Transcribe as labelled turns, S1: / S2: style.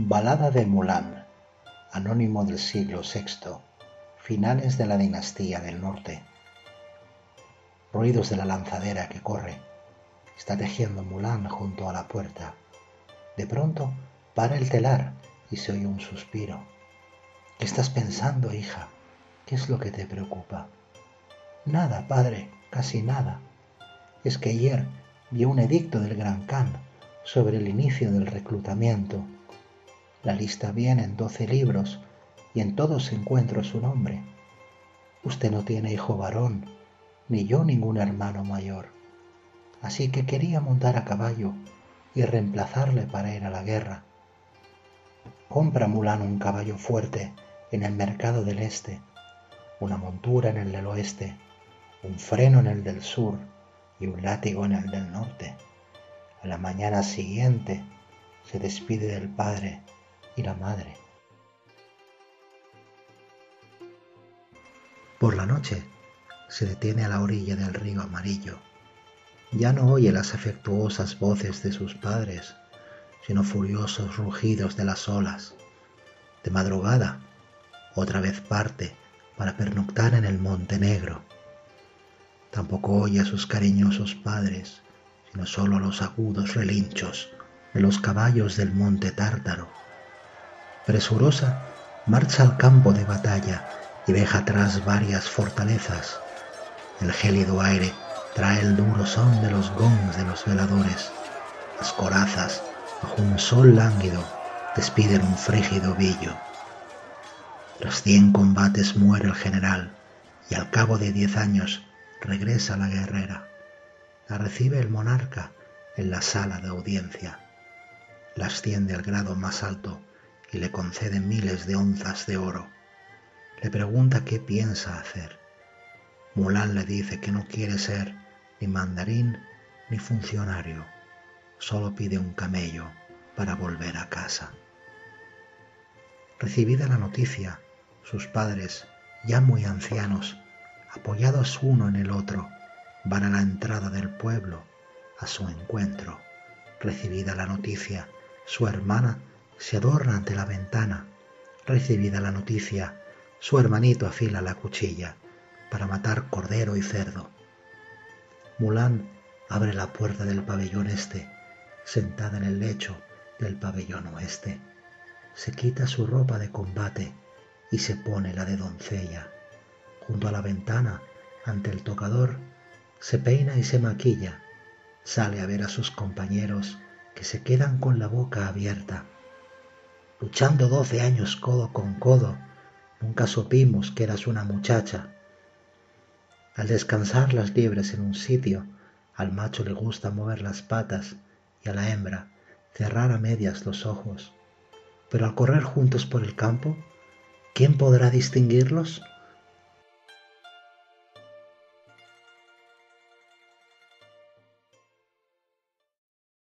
S1: Balada de Mulan, anónimo del siglo VI, finales de la dinastía del norte. Ruidos de la lanzadera que corre. Está tejiendo Mulan junto a la puerta. De pronto para el telar y se oye un suspiro. ¿Qué estás pensando, hija? ¿Qué es lo que te preocupa? Nada, padre, casi nada. Es que ayer vi un edicto del Gran Khan sobre el inicio del reclutamiento la lista viene en doce libros y en todos encuentro su nombre. Usted no tiene hijo varón, ni yo ningún hermano mayor. Así que quería montar a caballo y reemplazarle para ir a la guerra. Compra Mulano un caballo fuerte en el mercado del este, una montura en el del oeste, un freno en el del sur y un látigo en el del norte. A la mañana siguiente se despide del padre y la madre. Por la noche se detiene a la orilla del río amarillo. Ya no oye las afectuosas voces de sus padres, sino furiosos rugidos de las olas. De madrugada, otra vez parte para pernoctar en el Monte Negro. Tampoco oye a sus cariñosos padres, sino solo los agudos relinchos de los caballos del Monte Tártaro presurosa, marcha al campo de batalla y deja atrás varias fortalezas. El gélido aire trae el duro son de los gongs de los veladores. Las corazas, bajo un sol lánguido, despiden un frígido billo. Tras cien combates muere el general y al cabo de diez años regresa la guerrera. La recibe el monarca en la sala de audiencia. La asciende al grado más alto y le concede miles de onzas de oro. Le pregunta qué piensa hacer. Mulan le dice que no quiere ser ni mandarín ni funcionario, solo pide un camello para volver a casa. Recibida la noticia, sus padres, ya muy ancianos, apoyados uno en el otro, van a la entrada del pueblo a su encuentro. Recibida la noticia, su hermana se adorna ante la ventana. Recibida la noticia, su hermanito afila la cuchilla para matar cordero y cerdo. Mulan abre la puerta del pabellón este, sentada en el lecho del pabellón oeste. Se quita su ropa de combate y se pone la de doncella. Junto a la ventana, ante el tocador, se peina y se maquilla. Sale a ver a sus compañeros que se quedan con la boca abierta luchando doce años codo con codo, nunca supimos que eras una muchacha. Al descansar las liebres en un sitio, al macho le gusta mover las patas y a la hembra cerrar a medias los ojos. Pero al correr juntos por el campo, ¿quién podrá distinguirlos?